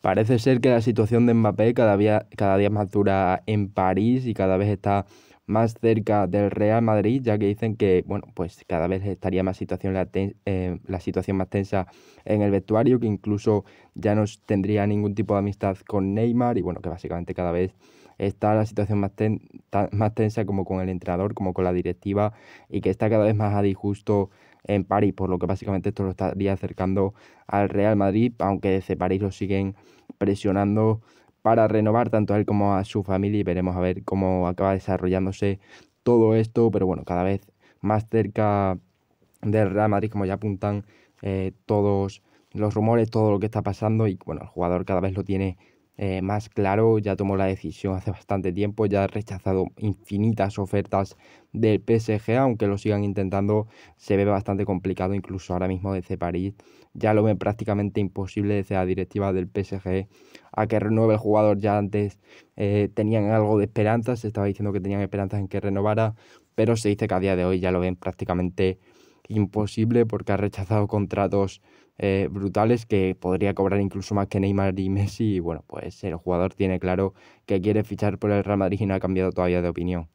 Parece ser que la situación de Mbappé cada día, cada día más dura en París y cada vez está más cerca del Real Madrid, ya que dicen que bueno, pues cada vez estaría más situación la, eh, la situación más tensa en el vestuario, que incluso ya no tendría ningún tipo de amistad con Neymar y bueno, que básicamente cada vez está la situación más, más tensa como con el entrenador, como con la directiva y que está cada vez más a disgusto en París, por lo que básicamente esto lo estaría acercando al Real Madrid, aunque desde París lo siguen presionando para renovar tanto a él como a su familia y veremos a ver cómo acaba desarrollándose todo esto, pero bueno, cada vez más cerca del Real Madrid, como ya apuntan eh, todos los rumores, todo lo que está pasando y bueno, el jugador cada vez lo tiene eh, más claro, ya tomó la decisión hace bastante tiempo, ya ha rechazado infinitas ofertas del PSG, aunque lo sigan intentando, se ve bastante complicado, incluso ahora mismo desde París, ya lo ven prácticamente imposible desde la directiva del PSG a que renueve el jugador, ya antes eh, tenían algo de esperanza, se estaba diciendo que tenían esperanzas en que renovara, pero se dice que a día de hoy ya lo ven prácticamente imposible porque ha rechazado contratos eh, brutales que podría cobrar incluso más que Neymar y Messi. Y bueno, pues el jugador tiene claro que quiere fichar por el Real Madrid y no ha cambiado todavía de opinión.